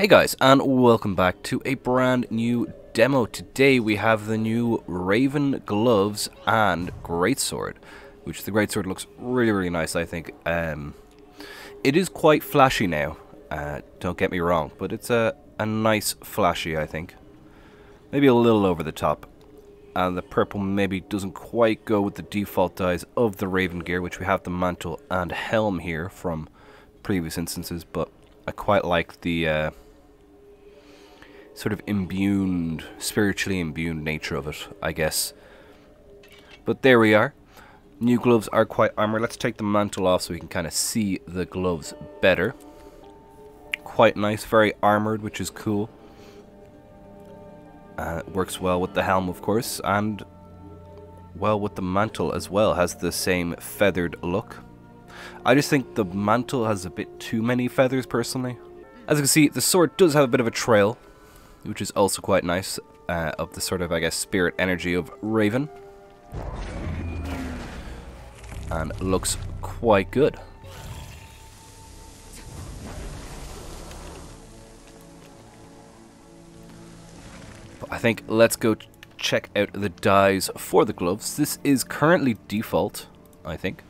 Hey guys, and welcome back to a brand new demo. Today we have the new Raven Gloves and Greatsword, which the Greatsword looks really, really nice, I think. Um, it is quite flashy now, uh, don't get me wrong, but it's a, a nice flashy, I think. Maybe a little over the top. And the purple maybe doesn't quite go with the default dyes of the Raven gear, which we have the mantle and helm here from previous instances, but I quite like the uh, sort of imbued, spiritually imbued nature of it, I guess. But there we are. New gloves are quite armor. Let's take the mantle off so we can kind of see the gloves better. Quite nice, very armored, which is cool. Uh, works well with the helm, of course, and well with the mantle as well. Has the same feathered look. I just think the mantle has a bit too many feathers, personally. As you can see, the sword does have a bit of a trail, which is also quite nice, uh, of the sort of, I guess, spirit energy of Raven. And looks quite good. But I think let's go check out the dyes for the gloves. This is currently default, I think.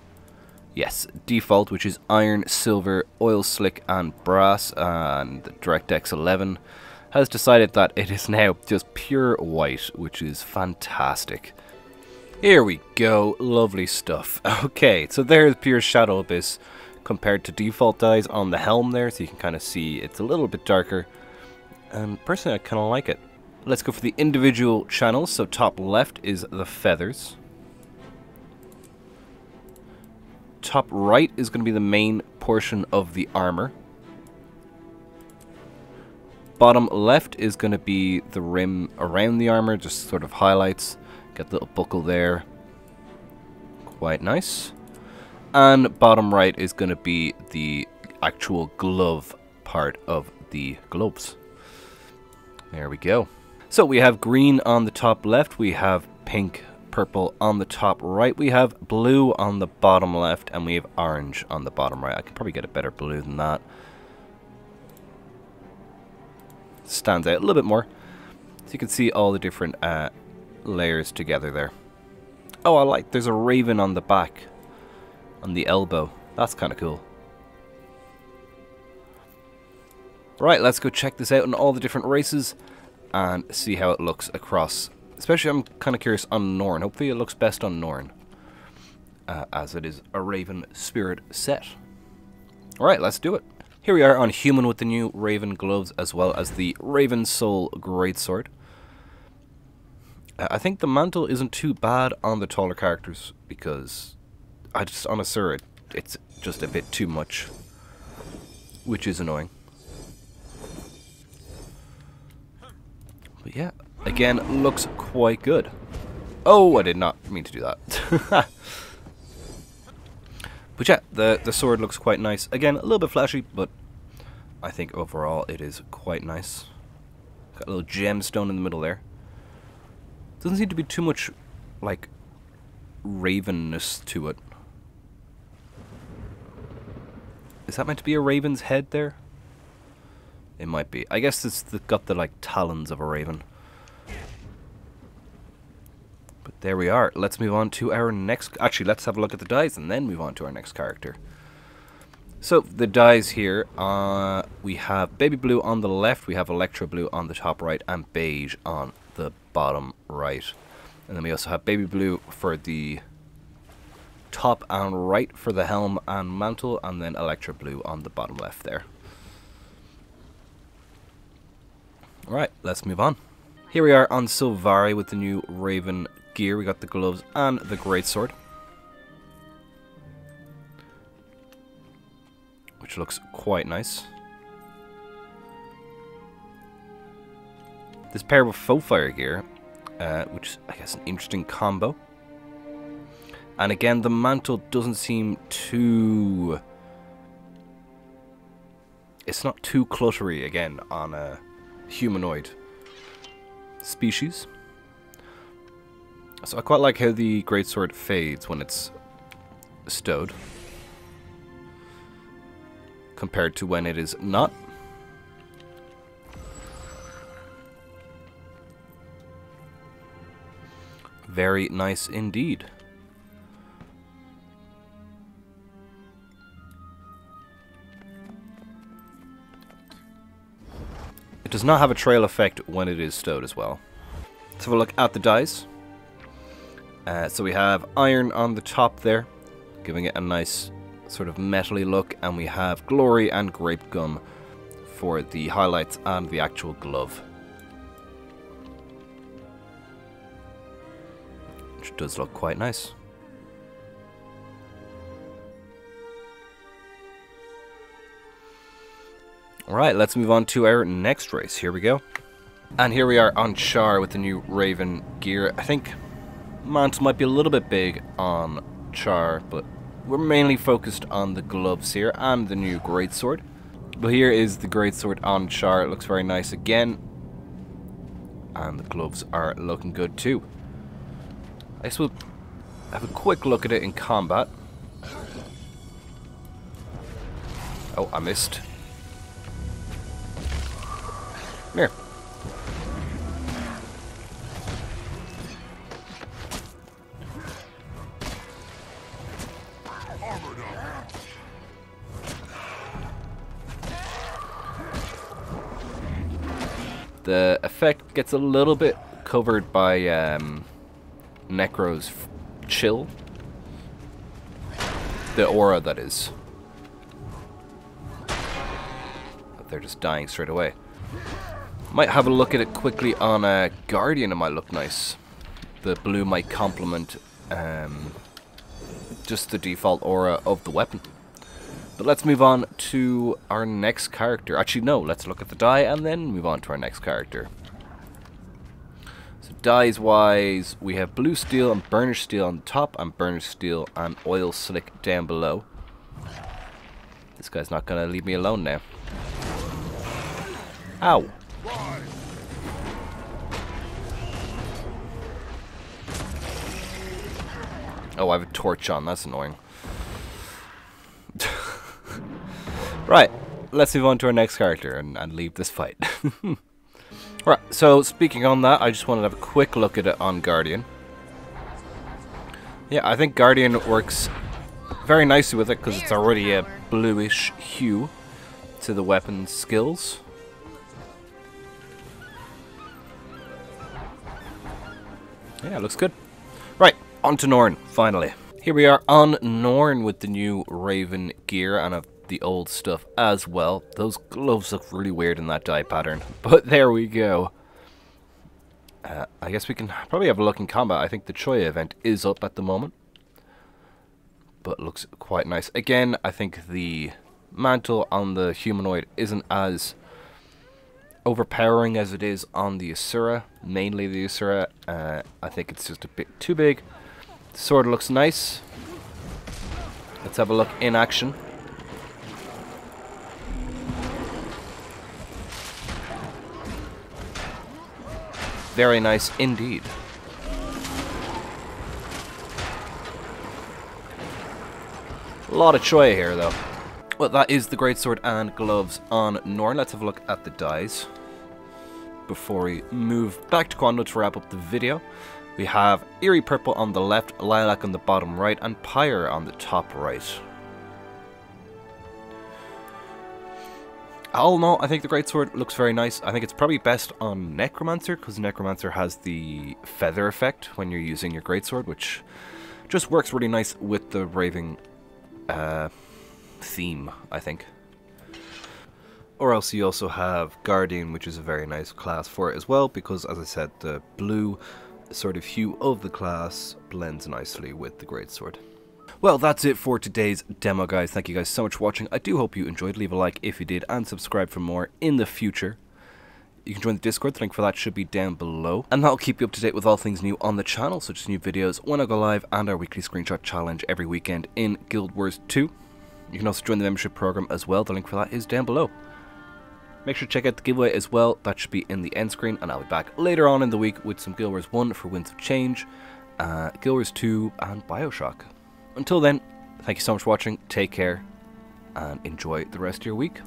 Yes, default, which is iron, silver, oil slick, and brass, and DirectX 11 has decided that it is now just pure white, which is fantastic. Here we go, lovely stuff. Okay, so there's pure Shadow Abyss compared to default dyes on the helm there, so you can kind of see it's a little bit darker. And personally, I kind of like it. Let's go for the individual channels. So top left is the feathers. Top right is going to be the main portion of the armor. Bottom left is going to be the rim around the armor, just sort of highlights. Get the little buckle there. Quite nice. And bottom right is going to be the actual glove part of the gloves. There we go. So we have green on the top left, we have pink, purple on the top right, we have blue on the bottom left, and we have orange on the bottom right. I can probably get a better blue than that. Stands out a little bit more. So you can see all the different uh, layers together there. Oh, I like, there's a raven on the back, on the elbow. That's kind of cool. Right, let's go check this out on all the different races and see how it looks across. Especially, I'm kind of curious on Norn. Hopefully it looks best on Norn, uh, as it is a Raven Spirit set. Alright, let's do it. Here we are on Human with the new Raven Gloves as well as the Ravensoul Greatsword. I think the mantle isn't too bad on the taller characters because I just, on Asura, it, it's just a bit too much, which is annoying. But yeah, again, looks quite good. Oh, I did not mean to do that. But yeah, the, the sword looks quite nice. Again, a little bit flashy, but I think overall it is quite nice. Got a little gemstone in the middle there. Doesn't seem to be too much, like, ravenness to it. Is that meant to be a raven's head there? It might be. I guess it's the, got the, like, talons of a raven. But there we are. Let's move on to our next... Actually, let's have a look at the dyes and then move on to our next character. So, the dyes here, uh, we have baby blue on the left, we have electro blue on the top right, and beige on the bottom right. And then we also have baby blue for the top and right for the helm and mantle, and then electro blue on the bottom left there. Alright, let's move on. Here we are on Sylvari with the new Raven gear. We got the gloves and the greatsword. Which looks quite nice. This pair with faux fire gear, uh, which is, I guess, an interesting combo. And again, the mantle doesn't seem too... It's not too cluttery, again, on a humanoid species. So I quite like how the greatsword fades when it's stowed. Compared to when it is not. Very nice indeed. It does not have a trail effect when it is stowed as well. Let's have a look at the dyes. Uh, so we have iron on the top there, giving it a nice sort of metally look, and we have glory and grape gum for the highlights and the actual glove. Which does look quite nice. Alright, let's move on to our next race. Here we go. And here we are on Charr with the new Raven gear. I think Mantle might be a little bit big on Charr, but we're mainly focused on the gloves here and the new Greatsword. But here is the Greatsword on Charr. It looks very nice again. And the gloves are looking good too. I guess we'll have a quick look at it in combat. Oh, I missed. Here. Gets a little bit covered by um, Necro's chill. The aura, that is. But they're just dying straight away. Might have a look at it quickly on a Guardian, it might look nice. The blue might complement um, just the default aura of the weapon. But let's move on to our next character. Actually, no, let's look at the dye and then move on to our next character. So dyes wise, we have blue steel and burnished steel on top and burnished steel and oil slick down below. This guy's not to leave me alone now. Ow. Oh, I have a torch on. That's annoying. right. Let's move on to our next character and, and leave this fight. right. So, speaking on that, I just wanted to have a quick look at it on Guardian. Yeah, I think Guardian works very nicely with it because it's already a bluish hue to the weapon skills. Yeah, looks good. Right, on to Norn, finally. Here we are on Norn with the new Raven gear and of the old stuff as well. Those gloves look really weird in that dye pattern, but there we go. Uh, I guess we can probably have a look in combat. I think the Choya event is up at the moment. But looks quite nice. Again, I think the mantle on the humanoid isn't as overpowering as it is on the Asura, mainly the Asura. Uh, I think it's just a bit too big. The sword looks nice. Let's have a look in action. Very nice indeed. A lot of choy here though. Well, that is the Greatsword and Gloves on Norn. Let's have a look at the dyes before we move back to Quoundo to wrap up the video. We have Eerie Purple on the left, Lilac on the bottom right, and Pyre on the top right. All in all, I think the Greatsword looks very nice. I think it's probably best on Necromancer, because Necromancer has the feather effect when you're using your Greatsword, which just works really nice with the Raving uh, theme, I think. Or else you also have Guardian, which is a very nice class for it as well, because as I said, the blue sort of hue of the class blends nicely with the Greatsword. Well, that's it for today's demo, guys. Thank you guys so much for watching. I do hope you enjoyed. Leave a like if you did, and subscribe for more in the future. You can join the Discord, the link for that should be down below. And that'll keep you up to date with all things new on the channel, such as new videos when I go live and our weekly screenshot challenge every weekend in Guild Wars 2. You can also join the membership program as well. The link for that is down below. Make sure to check out the giveaway as well. That should be in the end screen. And I'll be back later on in the week with some Guild Wars 1 for Winds of Change, uh, Guild Wars 2, and Bioshock. Until then, thank you so much for watching. Take care and enjoy the rest of your week.